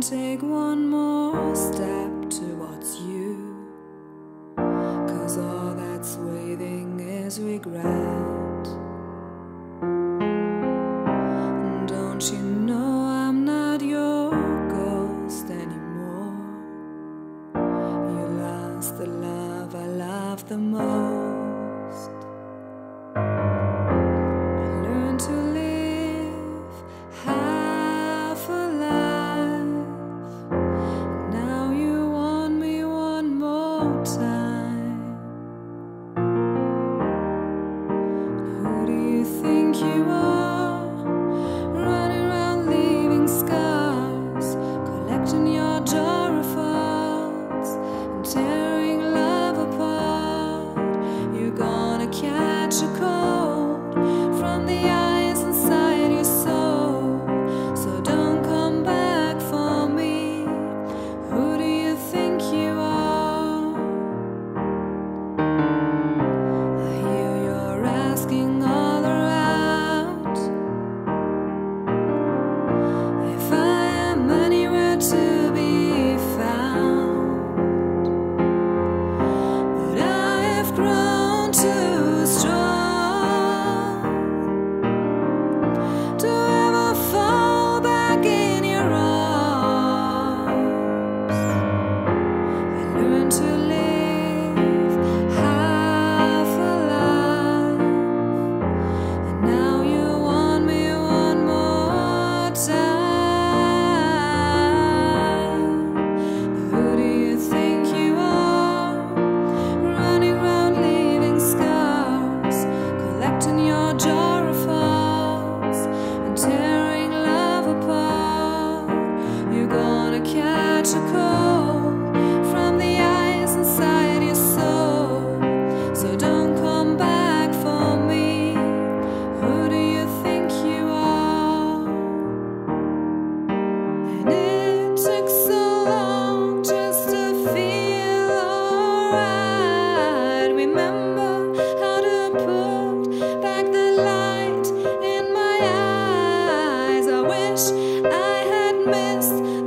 take one more step towards you. Cause all that's waiting is regret. Don't you know I'm not your ghost anymore? You lost the love I love the most. asking past.